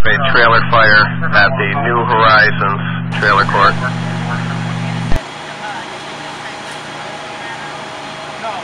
A trailer fire at the New Horizons trailer court. No,